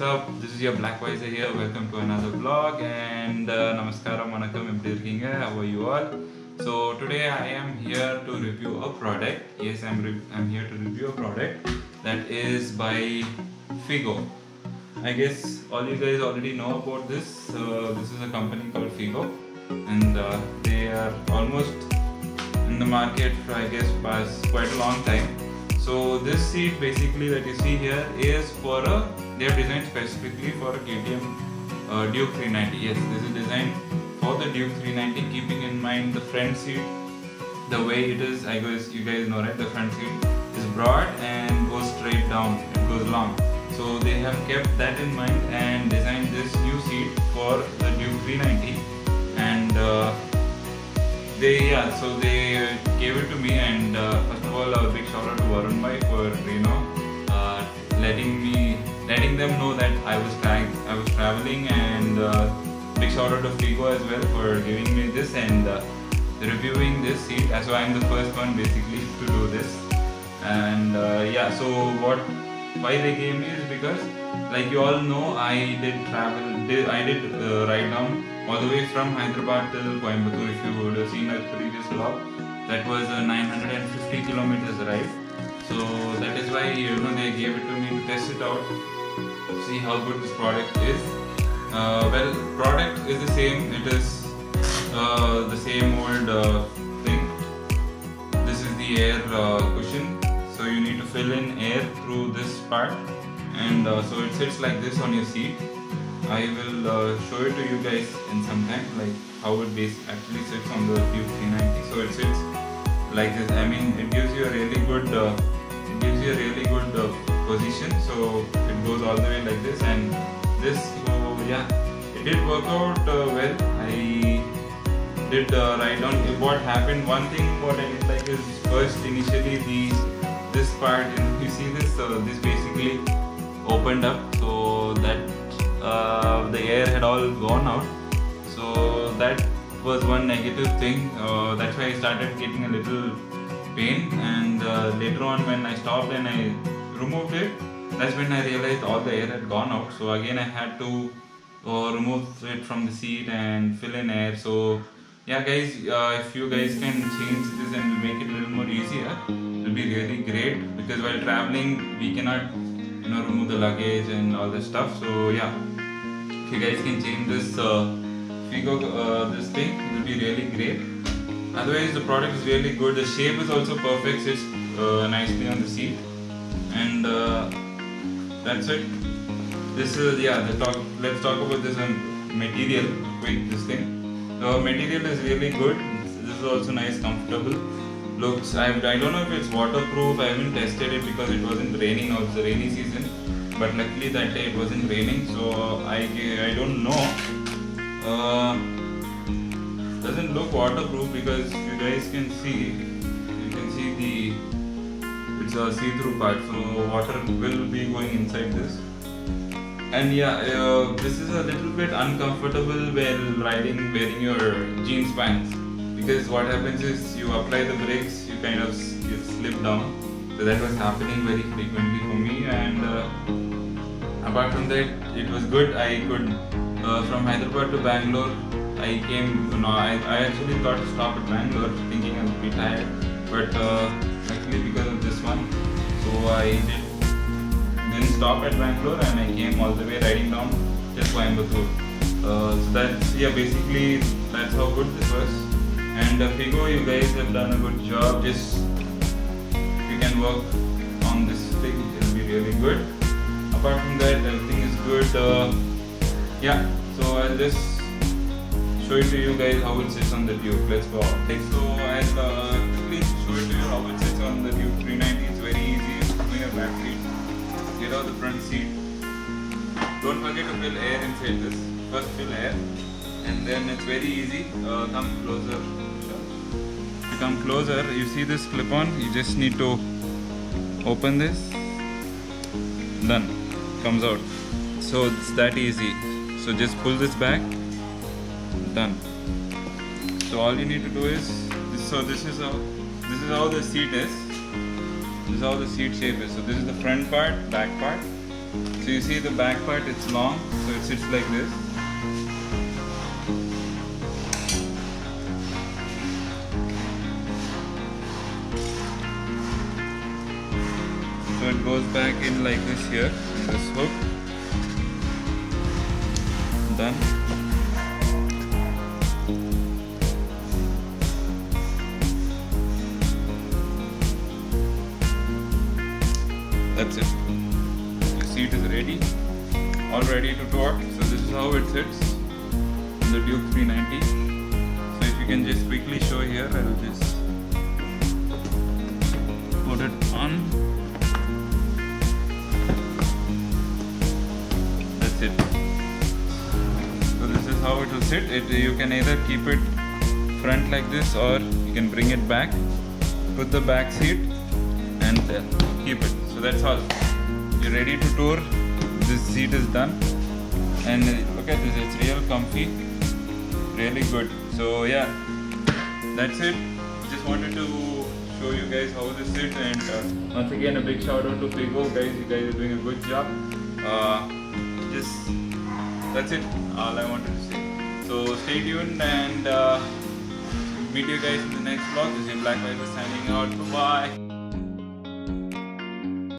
what's up? This is your black vizer here. Welcome to another vlog and uh, namaskaram vanakkam எப்படி இருக்கீங்க? How are you all? So today i am here to review a product. Yes i'm i'm here to review a product that is by Fego. I guess all you guys already know about this. Uh, this is a company called Fego and uh, they are almost in the market for i guess past quite a long time. So this seat basically that you see here is for a they are designed specifically for KTM uh, Duke 390. Yes, this is designed for the Duke 390, keeping in mind the front seat the way it is. I guess you guys know right. The front seat is broad and goes straight down. It goes long. So they have kept that in mind and designed this new seat for the Duke 390 and. Uh, they yeah so they gave it to me and uh, first of all a big shout out to Varun Bhai for you know uh, letting me letting them know that I was tra- I was traveling and uh, big shout out to Fego as well for giving me this and uh, reviewing this seat. So I'm the first one basically to do this. And uh, yeah so what why they gave me is because like you all know I did travel did, I did uh, ride down all the way from Hyderabad till Coimbatore if you would have seen my previous vlog. That was a 950 kilometers ride. So that is why you know they gave it to me to test it out see how good this product is. Uh, well product is the same. It is uh, the same old uh, thing. This is the air uh, cushion. So you need to fill in air through this part. And uh, so it sits like this on your seat. I will uh, show it to you guys in some time like how it base actually sits on the Duke 390 so it sits like this. I mean it gives you a really good it gives you a really position. So it goes all the way like this and this yeah. It did work out uh, well. I did uh, write down what happened. One thing what I did like is first initially the this part you see this uh, this basically opened up. So that uh, the air had all gone out. So that was one negative thing. Uh, that's why I started getting a little pain. And uh, later on when I stopped and I removed it. That's when I realized all the air had gone out. So again I had to uh, remove it from the seat and fill in air. So yeah guys uh, if you guys can change this and make it a little more easier it will be really great. Because while traveling we cannot you know remove the luggage and all that stuff. So yeah. If you guys can change this uh, uh, this thing it will be really great. Otherwise the product is really good. The shape is also perfect. It's uh, nicely on the seat and uh, that's it. This is yeah the talk let's talk about this material quick this thing. The material is really good. This is also nice comfortable. Looks I, I don't know if it's waterproof. I haven't tested it because it wasn't raining. Now the rainy season. But luckily that day it wasn't raining so I, I don't know. Uh, doesn't look waterproof because you guys can see you can see the it's a see-through part so water will be going inside this. And yeah uh, this is a little bit uncomfortable while riding wearing your jeans pants. Because what happens is you apply the brakes you kind of you slip down. So that was happening very frequently for me and uh, apart from that it was good. I could uh, from hyderabad to bangalore i came no I, I actually thought to stop at bangalore thinking i would be tired. But uh, luckily because one so i did didn't stop at Bangalore and I came all the way riding down just Coimbatore. Uh, so that's yeah basically that's how good this was. And uh, Fego, you guys have done a good job. Just you can work on this thing, it'll be really good. Apart from that, everything is good. Uh, yeah, so I'll just show it to you guys how it sits on the Duke. Let's go. So I'll uh, quickly show it to you how it sits on the Duke out the front seat. Don't forget to fill air inside this. First fill air and then it's very easy. Uh, come closer. You come closer, you see this clip on, you just need to open this. Done. Comes out. So it's that easy. So just pull this back. Done. So all you need to do is this, so this is how this is how the seat is this is how the seat shape is. So this is the front part, back part, So you see the back part, it's long, so it sits like this. So it goes back in like this here, this hook. Done. That's it. The seat is ready, all ready to torque. So this is how it sits the Duke 390. So if you can just quickly show here, I'll just put it on. That's it. So this is how it will sit. It you can either keep it front like this or you can bring it back. Put the back seat and uh, keep it. So that's all. You're ready to tour. This seat is done. And look at this, it's real comfy, really good. So yeah, that's it. Just wanted to show you guys how this sits. And uh, once again, a big shout out to Fego, guys. You guys are doing a good job. Uh, just that's it. All I wanted to say. So stay tuned and uh, meet you guys in the next vlog. This is Black Vizer signing out. Bye bye.